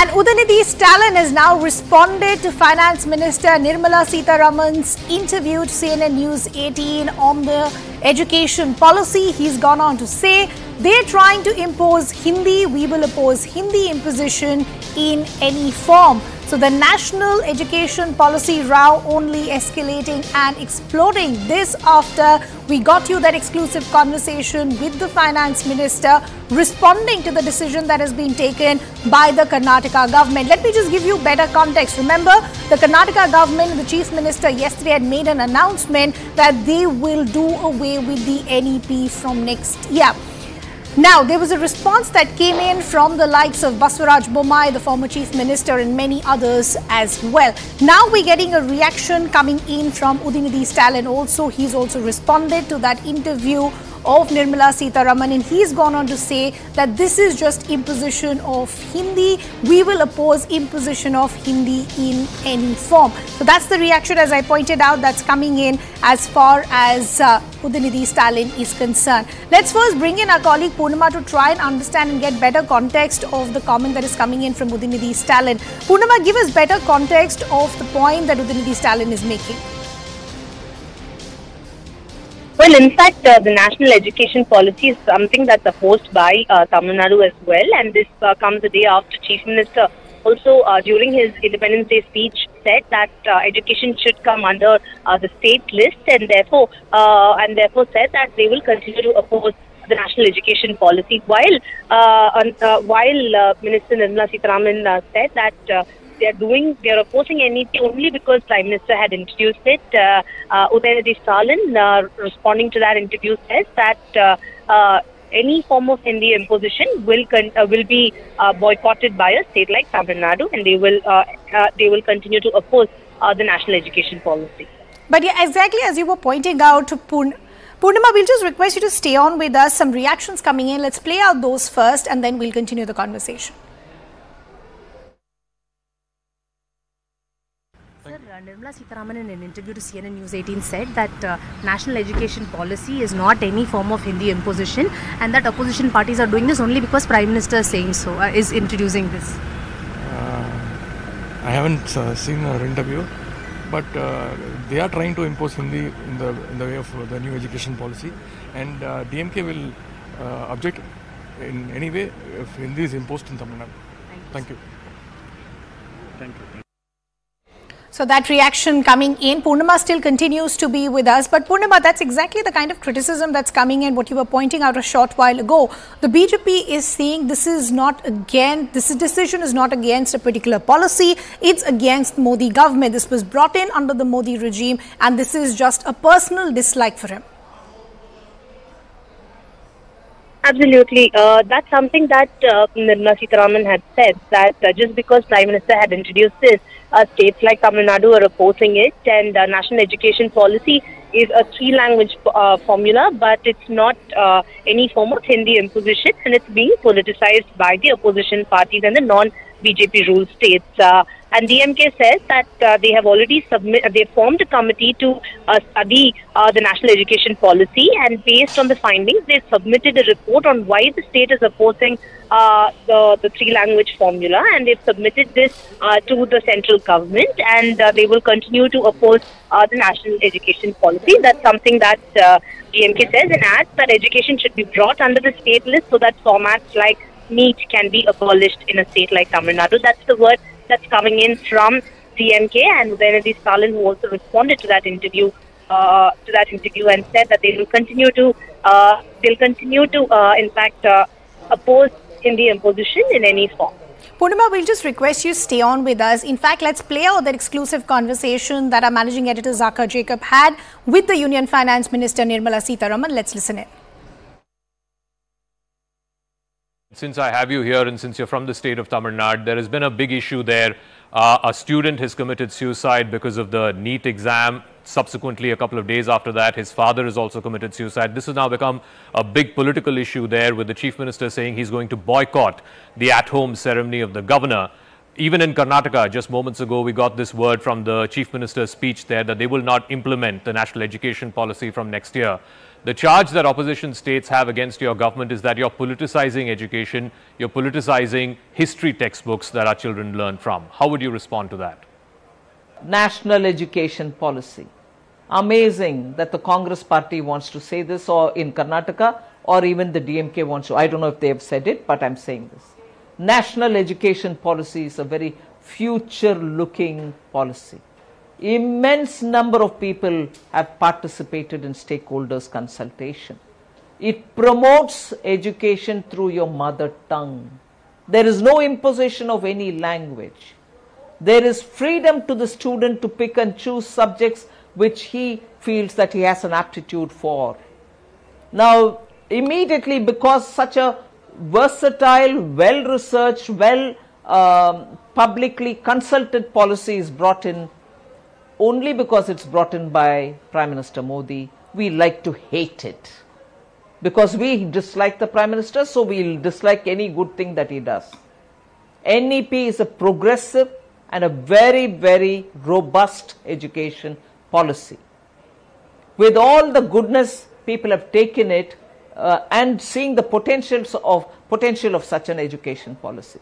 And Udayanidhi Stalin has now responded to Finance Minister Nirmala Sitharaman's interview to CNN News 18 on the education policy. He's gone on to say they're trying to impose Hindi. We will oppose Hindi imposition in any form. So the national education policy row only escalating and exploding. This after we got you that exclusive conversation with the finance minister responding to the decision that has been taken by the Karnataka government. Let me just give you better context. Remember, the Karnataka government, the chief minister yesterday had made an announcement that they will do away with the NEP from next year. Now, there was a response that came in from the likes of Baswaraj Bommai, the former chief minister, and many others as well. Now we're getting a reaction coming in from Udayanidhi Stalin also. He's also responded to that interview of Nirmala Sitharaman and he's gone on to say that this is just imposition of Hindi. We will oppose imposition of Hindi in any form. So that's the reaction as I pointed out that's coming in as far as uh, Udayanidhi Stalin is concerned. Let's first bring in our colleague Purnima to try and understand and get better context of the comment that is coming in from Udayanidhi Stalin. Purnima, give us better context of the point that Udayanidhi Stalin is making. Well, in fact, uh, the national education policy is something that's opposed by uh, Tamil Nadu as well, and this uh, comes a day after Chief Minister also uh, during his Independence Day speech said that uh, education should come under uh, the state list, and therefore and therefore said that they will continue to oppose the national education policy. While uh, uh, while uh, Minister Nirmala Sitharaman uh, said that. They are doing, they are opposing NEP only because Prime Minister had introduced it. Uh, uh, Udayanidhi Stalin, uh, responding to that interview, says that uh, uh, any form of Hindi imposition will con- uh, will be uh, boycotted by a state like Tamil Nadu, and they will they will continue to oppose the national education policy. But yeah, exactly as you were pointing out, Purn- Purnima, we'll just request you to stay on with us. Some reactions coming in. Let's play out those first, and then we'll continue the conversation. Sir, uh, Nirmala Sitharaman in an interview to CNN News 18 said that uh, national education policy is not any form of Hindi imposition and that opposition parties are doing this only because Prime Minister is saying so, uh, is introducing this. I haven't uh, seen her interview, but uh, they are trying to impose Hindi in the in the way of uh, the new education policy, and uh, DMK will uh, object in any way if Hindi is imposed in Tamil Nadu. Thank you. Thank you. So that reaction coming in, Purnima still continues to be with us. But Purnima, that's exactly the kind of criticism that's coming in, what you were pointing out a short while ago. The BJP is saying this is not again, this decision is not against a particular policy, it's against Modi government. This was brought in under the Modi regime and this is just a personal dislike for him. Absolutely. Uh, that's something that uh, Nirmala Sitharaman had said that uh, just because Prime Minister had introduced this, uh, states like Tamil Nadu are opposing it, and uh, national education policy is a three-language uh, formula, but it's not uh, any form of Hindi imposition, and it's being politicized by the opposition parties and the non-BJP rule states. And DMK says that uh, they have already submit, they formed a committee to uh, study uh, the national education policy, and based on the findings, they submitted a report on why the state is opposing uh, the, the three language formula, and they've submitted this uh, to the central government, and uh, they will continue to oppose the national education policy. That's something that DMK says and adds that education should be brought under the state list so that formats like NEET can be abolished in a state like Tamil Nadu. That's the word that's coming in from DMK and Udayanidhi Stalin, who also responded to that interview, uh, to that interview, and said that they will continue to, uh, they'll continue to, uh, in fact, uh, oppose Hindi imposition in any form. Purnima, we'll just request you stay on with us. In fact, let's play out that exclusive conversation that our managing editor Zakka Jacob had with the Union Finance Minister Nirmala Sitharaman. Let's listen in. Since I have you here and since you're from the state of Tamil Nadu, there has been a big issue there. Uh, a student has committed suicide because of the NEET exam. Subsequently, a couple of days after that, his father has also committed suicide. This has now become a big political issue there with the chief minister saying he's going to boycott the at-home ceremony of the governor. Even in Karnataka, just moments ago, we got this word from the chief minister's speech there that they will not implement the national education policy from next year. The charge that opposition states have against your government is that you're politicizing education, you're politicizing history textbooks that our children learn from. How would you respond to that? National education policy. Amazing that the Congress party wants to say this, or in Karnataka, or even the DMK wants to. I don't know if they have said it, but I'm saying this. National education policy is a very future looking policy. Immense number of people have participated in stakeholders consultation. It promotes education through your mother tongue. There is no imposition of any language. There is freedom to the student to pick and choose subjects which he feels that he has an aptitude for. Now, immediately because such a versatile, well researched, well um, publicly consulted policy is brought in only because it's brought in by Prime Minister Modi, we like to hate it. Because we dislike the Prime Minister, so we'll dislike any good thing that he does. NEP is a progressive and a very, very robust education policy. With all the goodness people have taken it uh, and seeing the potentials of potential of such an education policy.